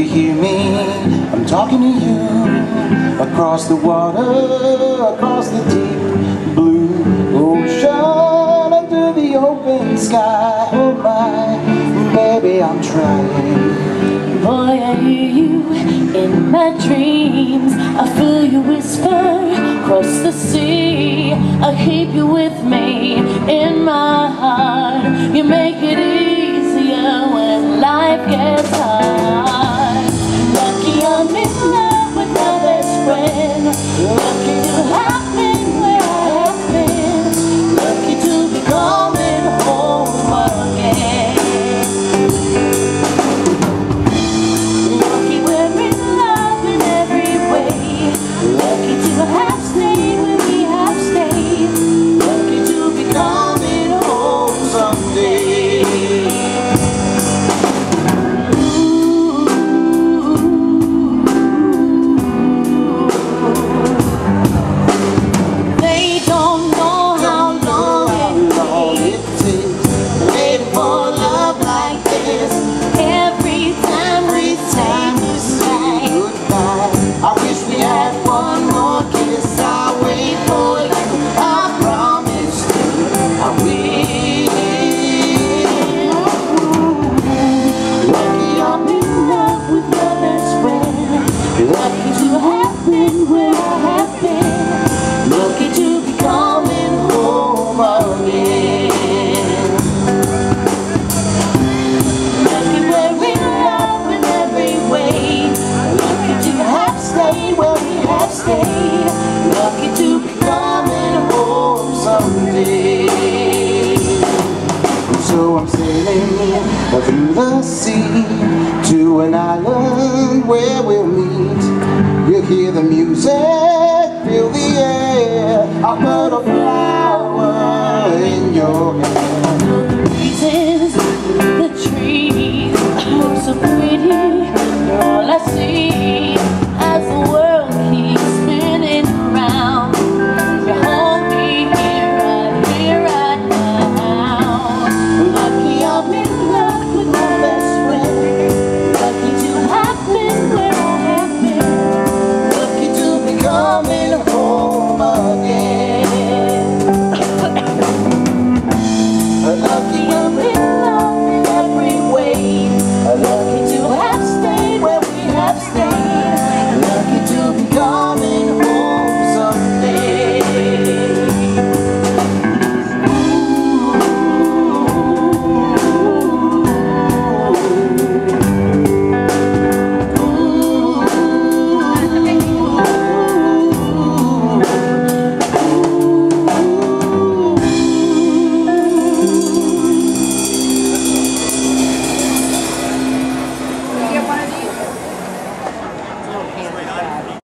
I'm talking to you across the water, across the deep blue ocean, under the open sky. Oh my, baby, I'm trying. Boy, I hear you in my dreams. I feel you whisper across the sea. I keep you with me in my heart. You make it Lucky to have been where I have been. Lucky to be coming home again. Lucky we're in every way. Lucky to have stayed where we have stayed. Lucky to be coming home someday. So I'm sailing through the sea to an island where we'll meet. You'll hear the music, feel the air. I put a flower in your hair. the reasons the trees look so pretty